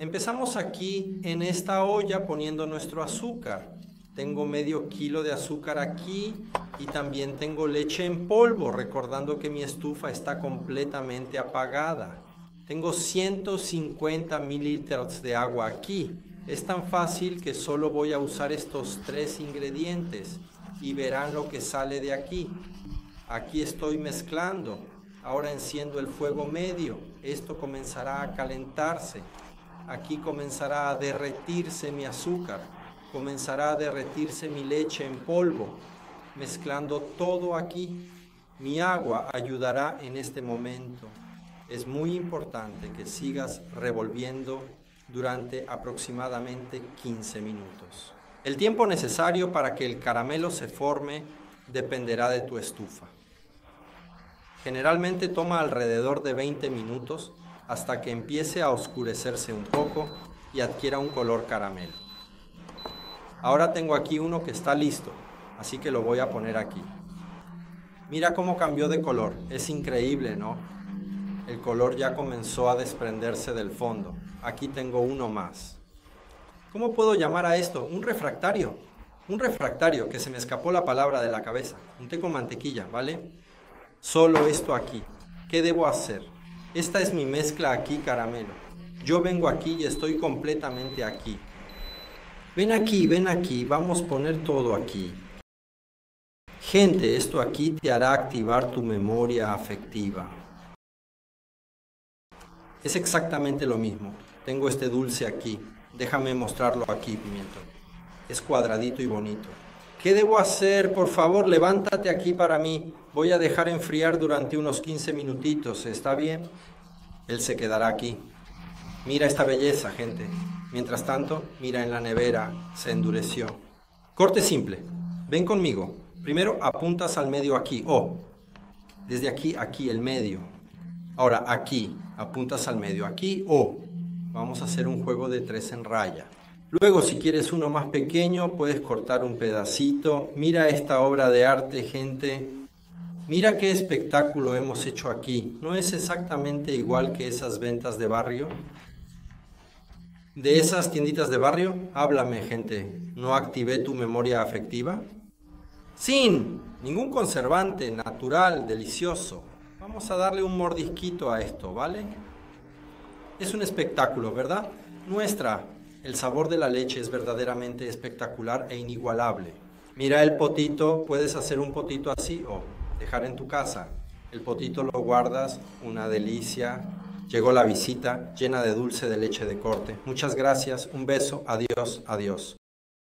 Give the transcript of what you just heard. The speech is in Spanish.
Empezamos aquí en esta olla poniendo nuestro azúcar. Tengo medio kilo de azúcar aquí y también tengo leche en polvo, recordando que mi estufa está completamente apagada. Tengo 150 mililitros de agua aquí. Es tan fácil que solo voy a usar estos tres ingredientes y verán lo que sale de aquí. Aquí estoy mezclando. Ahora enciendo el fuego medio. Esto comenzará a calentarse. Aquí comenzará a derretirse mi azúcar. Comenzará a derretirse mi leche en polvo. Mezclando todo aquí. Mi agua ayudará en este momento. Es muy importante que sigas revolviendo durante aproximadamente 15 minutos. El tiempo necesario para que el caramelo se forme dependerá de tu estufa. Generalmente toma alrededor de 20 minutos hasta que empiece a oscurecerse un poco y adquiera un color caramelo. Ahora tengo aquí uno que está listo, así que lo voy a poner aquí. Mira cómo cambió de color, es increíble, ¿no? El color ya comenzó a desprenderse del fondo. Aquí tengo uno más. ¿Cómo puedo llamar a esto? Un refractario. Un refractario, que se me escapó la palabra de la cabeza. Un té con mantequilla, ¿vale? Solo esto aquí. ¿Qué debo hacer? Esta es mi mezcla aquí, caramelo. Yo vengo aquí y estoy completamente aquí. Ven aquí, ven aquí, vamos a poner todo aquí. Gente, esto aquí te hará activar tu memoria afectiva. Es exactamente lo mismo. Tengo este dulce aquí. Déjame mostrarlo aquí, pimiento. Es cuadradito y bonito. ¿Qué debo hacer? Por favor, levántate aquí para mí. Voy a dejar enfriar durante unos 15 minutitos. ¿Está bien? Él se quedará aquí. Mira esta belleza, gente. Mientras tanto, mira en la nevera. Se endureció. Corte simple. Ven conmigo. Primero apuntas al medio aquí. Oh, desde aquí, aquí, el medio. Ahora aquí, apuntas al medio. Aquí, oh. Vamos a hacer un juego de tres en raya. Luego, si quieres uno más pequeño, puedes cortar un pedacito. Mira esta obra de arte, gente. Mira qué espectáculo hemos hecho aquí. ¿No es exactamente igual que esas ventas de barrio? De esas tienditas de barrio, háblame, gente. ¿No activé tu memoria afectiva? Sin ningún conservante, natural, delicioso. Vamos a darle un mordisquito a esto, ¿vale? Es un espectáculo, ¿verdad? Nuestra, el sabor de la leche es verdaderamente espectacular e inigualable. Mira el potito, puedes hacer un potito así o dejar en tu casa. El potito lo guardas, una delicia. Llegó la visita llena de dulce de leche de corte. Muchas gracias, un beso, adiós, adiós.